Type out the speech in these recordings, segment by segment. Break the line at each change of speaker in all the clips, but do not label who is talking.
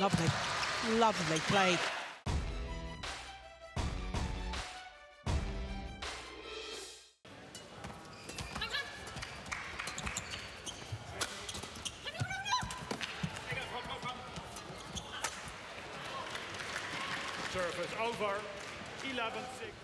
Lovely, lovely play.
Service over. 11-6.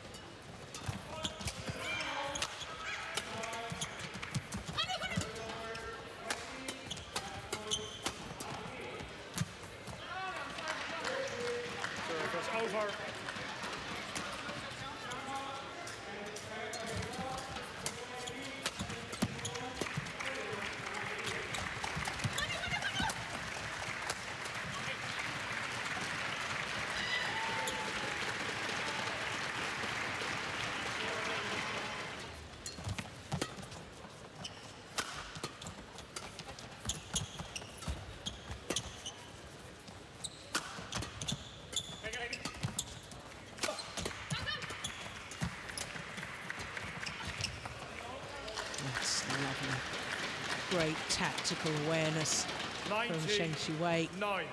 Great tactical awareness from Zheng Siwei.
9.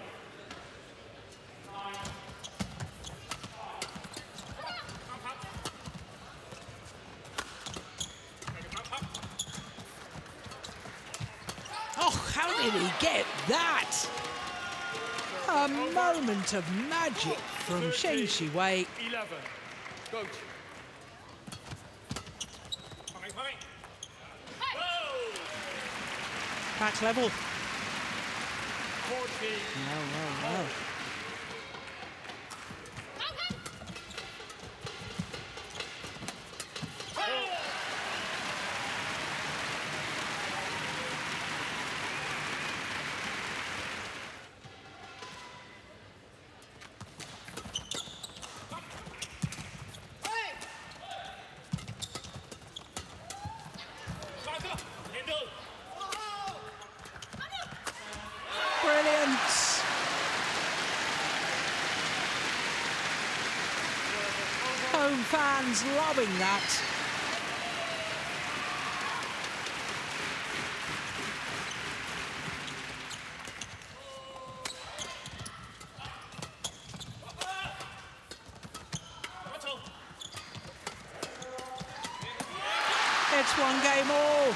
Oh, how did he get that? A moment of magic from Zheng Siwei.
11. Coach.
Back level.
14.
No, no, no. Home fans loving that. It's one game all.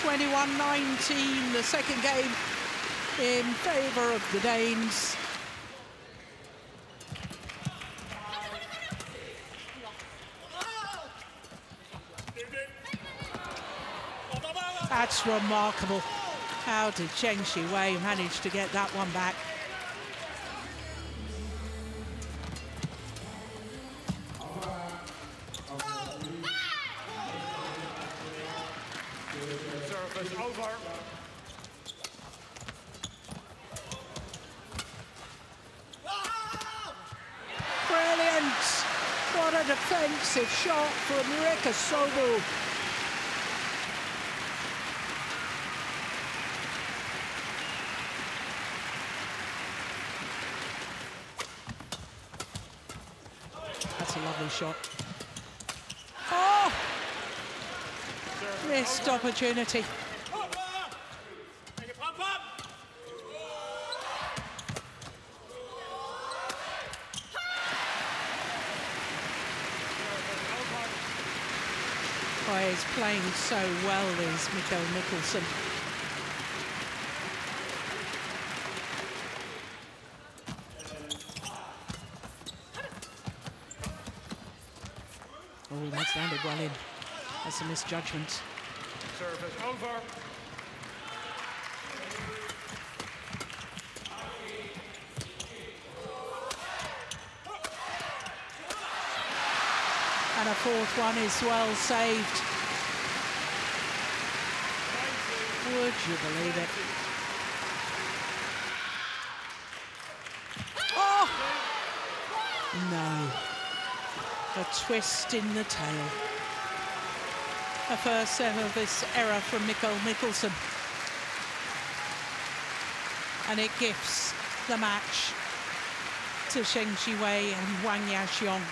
21-19, the second game in favour of the Danes. That's remarkable. How did Zheng Siwei manage to get that one back? Brilliant! What a defensive shot from Rikke Søby. That's a lovely shot. Oh! Missed opportunity. Oh, he's playing so well, is Mikkel Mikkelsen. Oh, that's landed well in. That's a misjudgment.
Service over.
And a fourth one is well saved. Would you believe it? Oh! No. A twist in the tail. A first service error from Mikkel Mikkelsen. And it gifts the match to Sheng Wei and Huang Yaqiong.